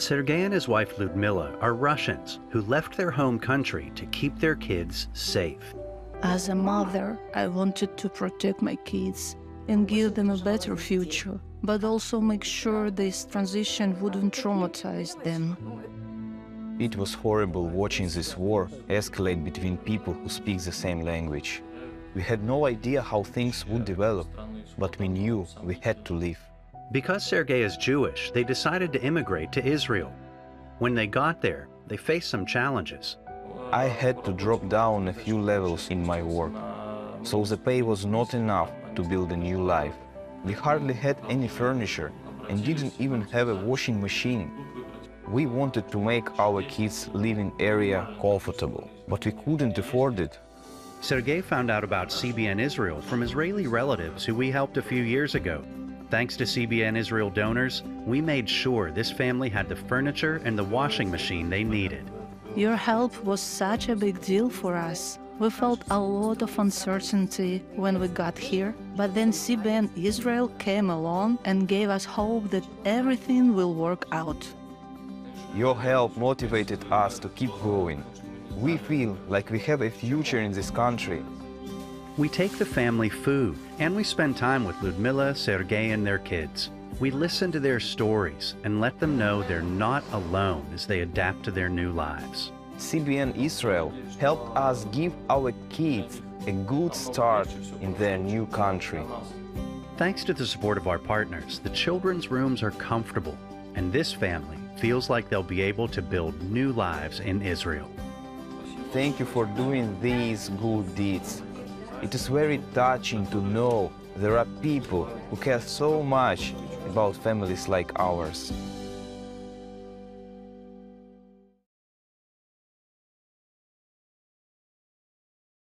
Sergei and his wife Ludmila are Russians who left their home country to keep their kids safe. As a mother, I wanted to protect my kids and give them a better future, but also make sure this transition wouldn't traumatize them. It was horrible watching this war escalate between people who speak the same language. We had no idea how things would develop, but we knew we had to leave. Because Sergei is Jewish, they decided to immigrate to Israel. When they got there, they faced some challenges. I had to drop down a few levels in my work, so the pay was not enough to build a new life. We hardly had any furniture and didn't even have a washing machine. We wanted to make our kids' living area comfortable, but we couldn't afford it. Sergei found out about CBN Israel from Israeli relatives who we helped a few years ago. Thanks to CBN Israel donors, we made sure this family had the furniture and the washing machine they needed. Your help was such a big deal for us. We felt a lot of uncertainty when we got here, but then CBN Israel came along and gave us hope that everything will work out. Your help motivated us to keep going. We feel like we have a future in this country. We take the family food and we spend time with Ludmila, Sergei, and their kids. We listen to their stories and let them know they're not alone as they adapt to their new lives. CBN Israel helped us give our kids a good start in their new country. Thanks to the support of our partners, the children's rooms are comfortable, and this family feels like they'll be able to build new lives in Israel. Thank you for doing these good deeds. It is very touching to know there are people who care so much about families like ours.